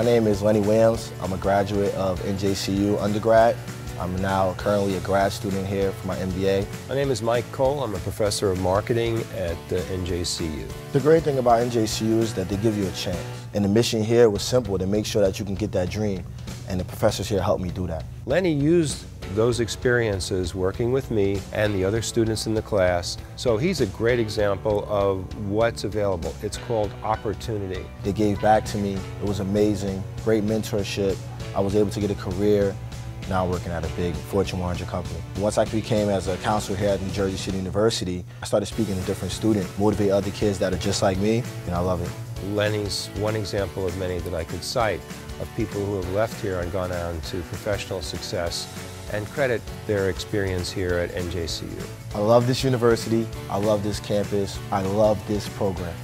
My name is Lenny Williams. I'm a graduate of NJCU undergrad. I'm now currently a grad student here for my MBA. My name is Mike Cole. I'm a professor of marketing at uh, NJCU. The great thing about NJCU is that they give you a chance. And the mission here was simple, to make sure that you can get that dream. And the professors here helped me do that. Lenny used those experiences working with me and the other students in the class. So he's a great example of what's available. It's called opportunity. They gave back to me. It was amazing. Great mentorship. I was able to get a career now working at a big Fortune 100 company. Once I became as a counselor here at New Jersey City University, I started speaking to different students, motivate other kids that are just like me, and I love it. Lenny's one example of many that I could cite of people who have left here and gone on to professional success and credit their experience here at NJCU. I love this university. I love this campus. I love this program.